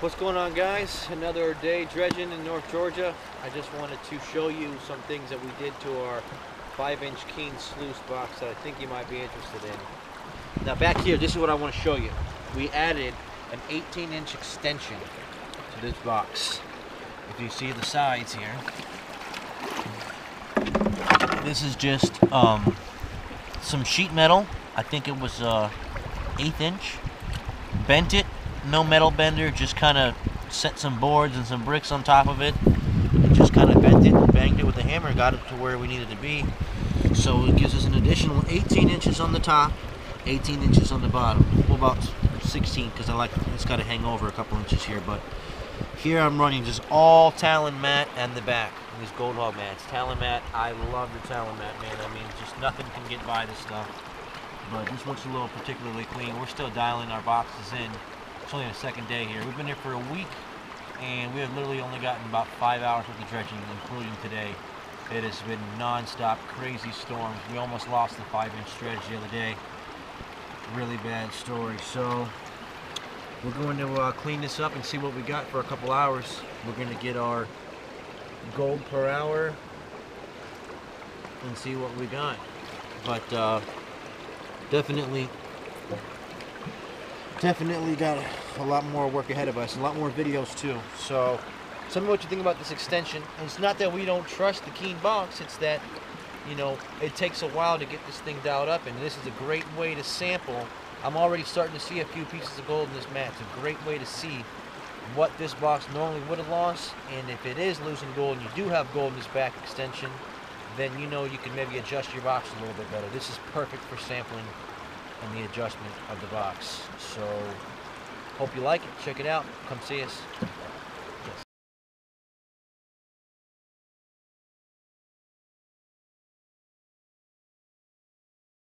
What's going on guys? Another day dredging in North Georgia. I just wanted to show you some things that we did to our 5 inch Keene sluice box that I think you might be interested in. Now back here, this is what I want to show you. We added an 18 inch extension to this box. If you see the sides here, this is just um, some sheet metal. I think it was uh, eighth inch. Bent it no metal bender, just kind of set some boards and some bricks on top of it. And just kind of bent it and banged it with a hammer, got it to where we needed to be. So it gives us an additional 18 inches on the top, 18 inches on the bottom. Well, about 16 because I like it's got to hang over a couple inches here. But here I'm running just all Talon mat and the back. These Gold Hog mats. Talon mat, I love the Talon mat, man. I mean, just nothing can get by this stuff. But this looks a little particularly clean. We're still dialing our boxes in. It's only the second day here. We've been here for a week, and we have literally only gotten about five hours worth of dredging, including today. It has been non-stop, crazy storms. We almost lost the five-inch dredge the other day. Really bad story. So we're going to uh, clean this up and see what we got for a couple hours. We're going to get our gold per hour and see what we got. But uh, definitely definitely got a lot more work ahead of us, a lot more videos too. So, tell me what you think about this extension. And it's not that we don't trust the Keene box, it's that, you know, it takes a while to get this thing dialed up, and this is a great way to sample. I'm already starting to see a few pieces of gold in this mat. It's a great way to see what this box normally would have lost, and if it is losing gold and you do have gold in this back extension, then you know you can maybe adjust your box a little bit better. This is perfect for sampling and the adjustment of the box. So hope you like it. Check it out. Come see us.